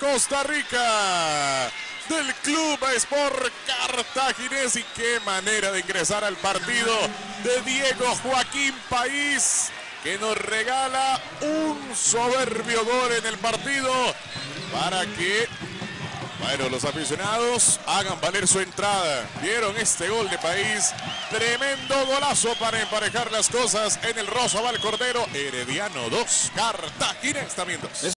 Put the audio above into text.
Costa Rica del Club Sport Cartaginés y qué manera de ingresar al partido de Diego Joaquín País que nos regala un soberbio gol en el partido para que bueno, los aficionados hagan valer su entrada. Vieron este gol de país. Tremendo golazo para emparejar las cosas en el Rosa Cordero. Herediano 2, Cartaginés también 2.